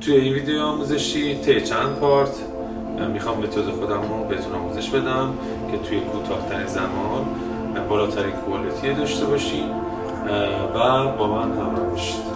توی این ویدیو آموزشی طی چند پارت. می‌خوام متد خودم رو بهتون آموزش بدم که توی کوتاهترین زمان بالاترین کوالیتی داشته باشید و با من همراه باشید.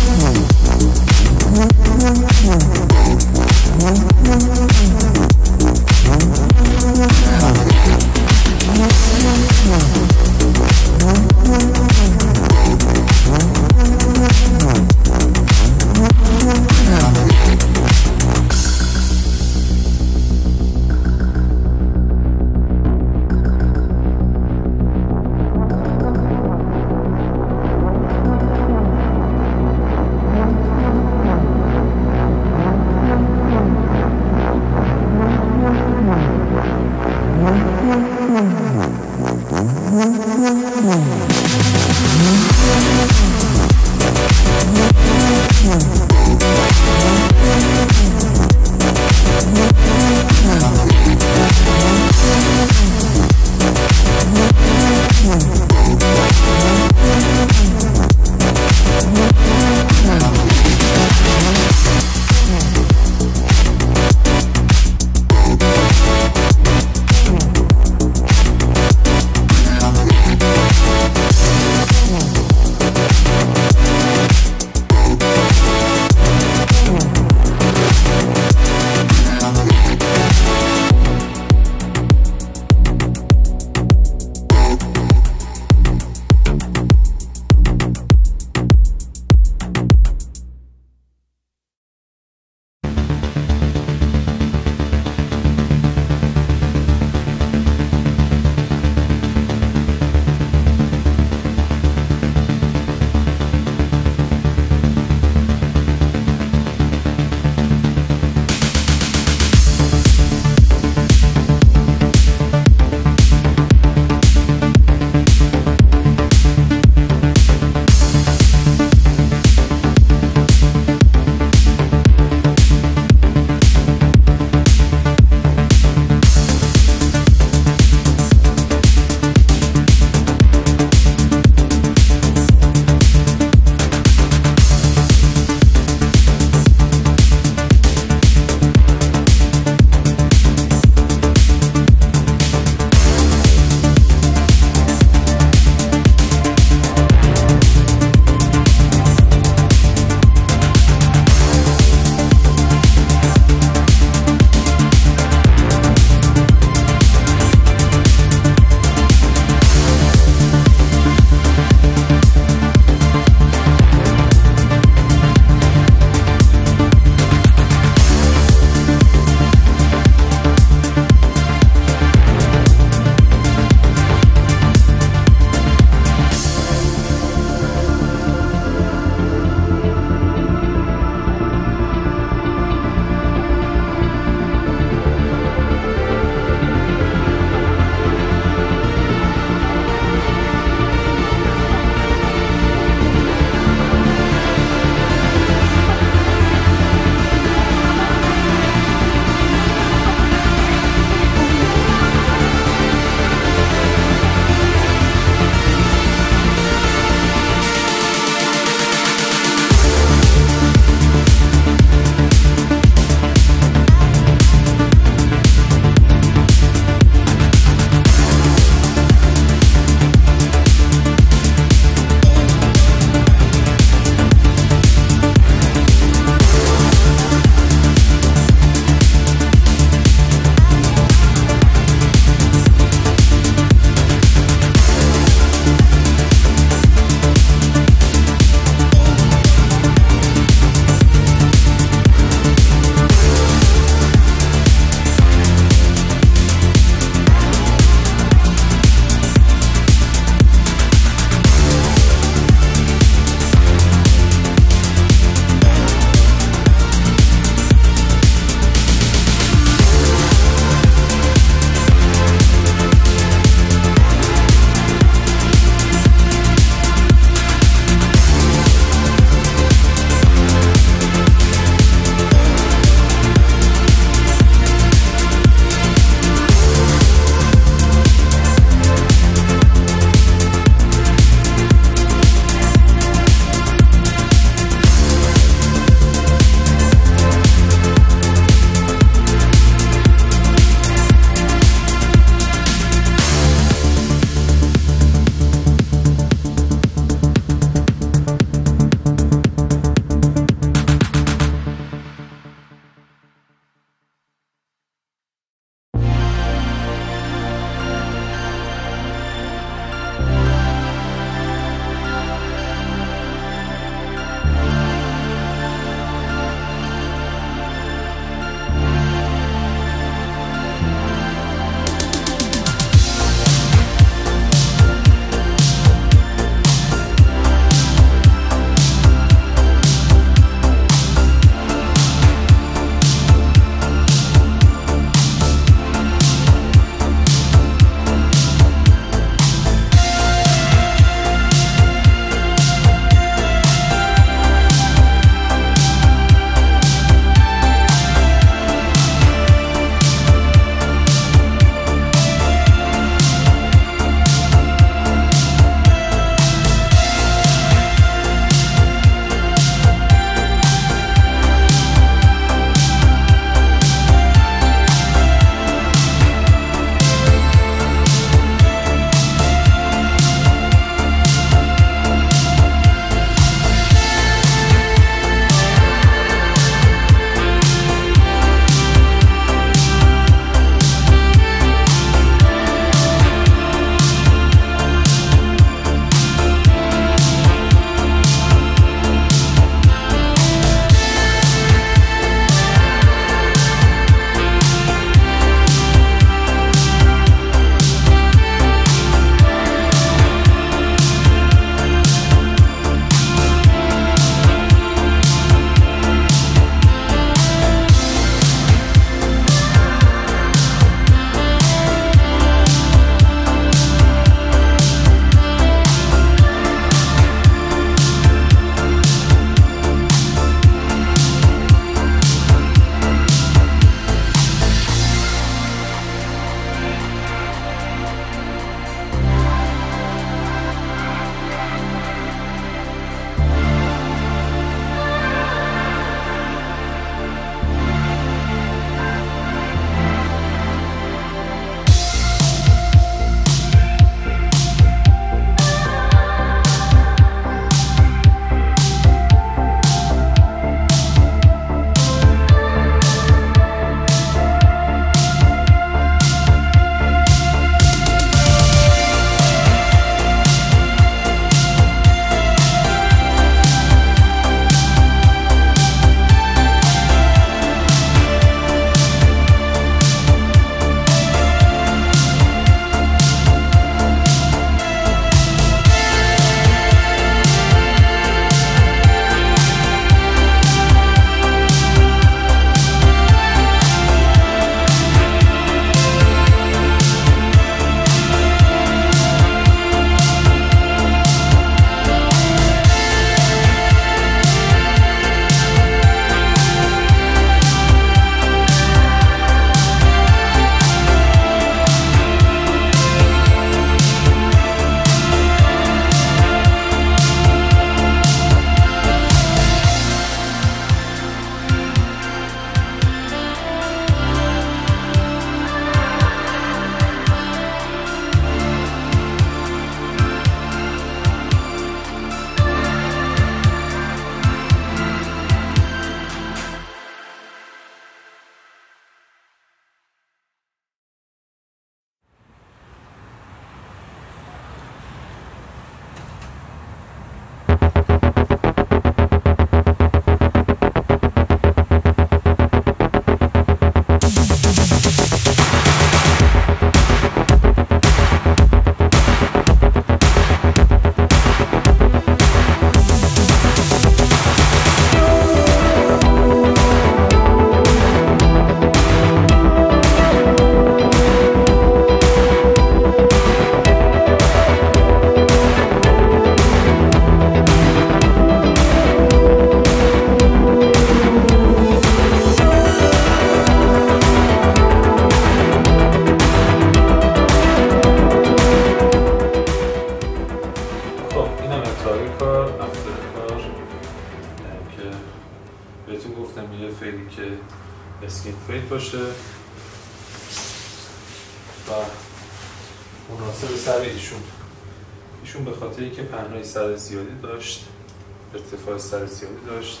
سر زیادی داشت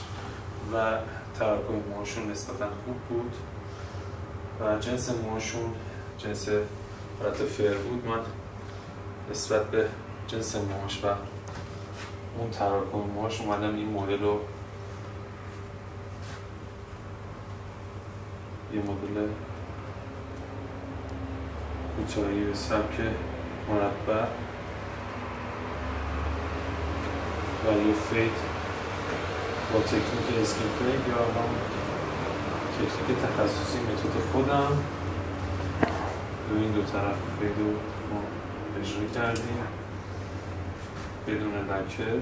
و تراکم موهاشون نسبتا خوب بود و جنس موهاشون جنس حالت فر بود. من نسبت به جنس موهاش و اون تراکم موهاش اومدم این مدل رو یه مدل کوتاهی به سبک مربع و یه fade با تکنیک skin fade یا هم تکنیک تخصصی متد خودم. رو این دو طرف رو ما اجرا کردیم. بدون لکه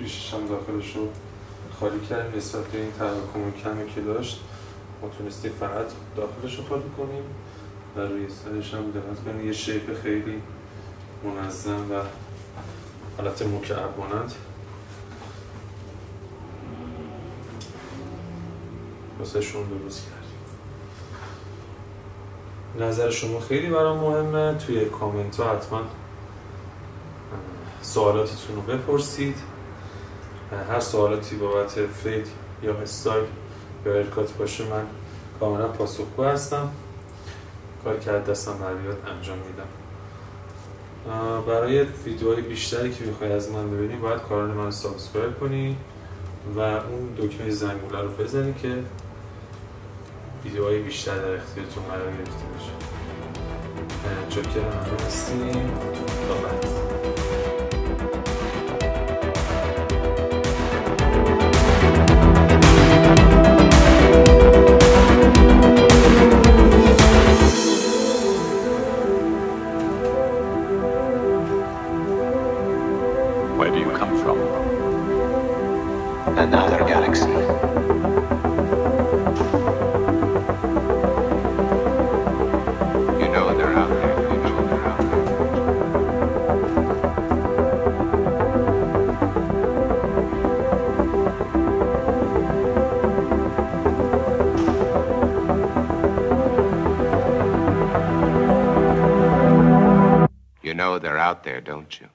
ریشش هم داخلش رو خالی کردیم. نسبت به این تراکم کمی که داشت. ما تونستیم فقط داخلش رو خالی کنیم و روی سرش هم دقت کنیم. یه شیپ خیلی منظم و حالت مکعب مانند واسه شون درست کردیم. نظر شما خیلی برام مهمه. توی کامنت ها حتما سوالاتتون رو بپرسید. هر سوالاتی بابت fade یا استایل یا haircut باشه من کاملا پاسخگو هستم. کار که دستم انجام میدم. برای ویدیوهای بیشتری که می‌خوای از من ببینی باید کانال من subscribe کنی و اون دکمه زنگوله رو بزنی که ویدیوهای بیشتر در اختیارتون قرار گرفته که همه هستیم. تا بعد do you come from? Another galaxy. You know they're out there. You know they're out there. You know they're out there, don't you?